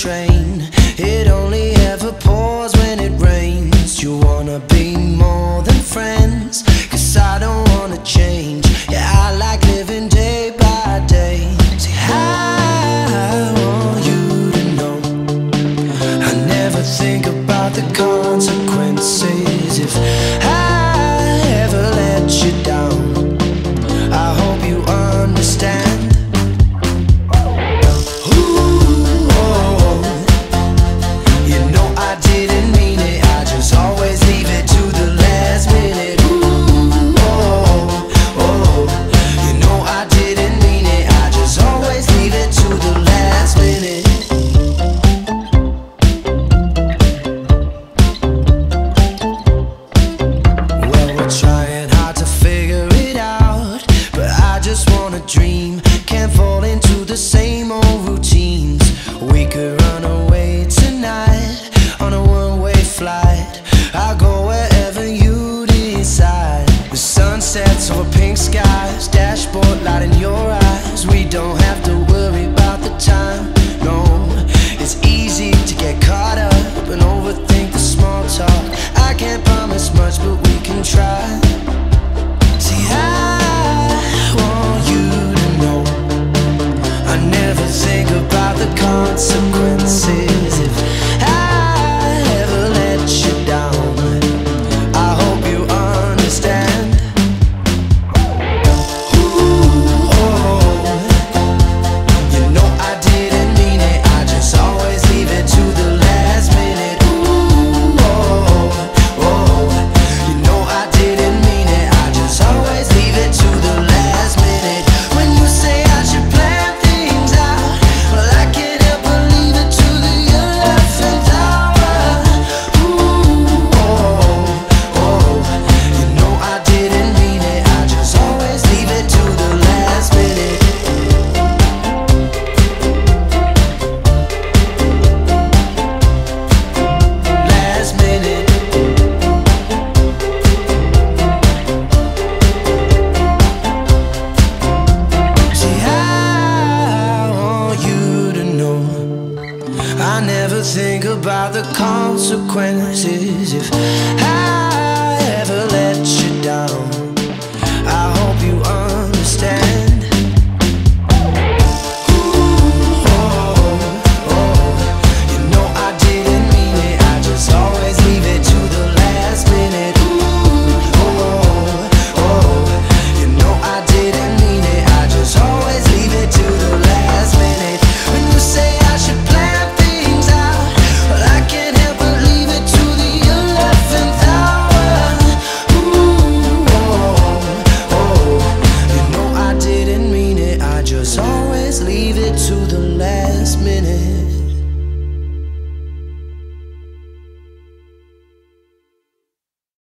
train. It Sunsets or pink skies, dashboard light in your eyes. We don't have to worry about the time, no. It's easy to get caught up and overthink the small talk. I can't promise much, but we can try. See, I want you to know I never think about the consequences. I never think about the consequences. If I minute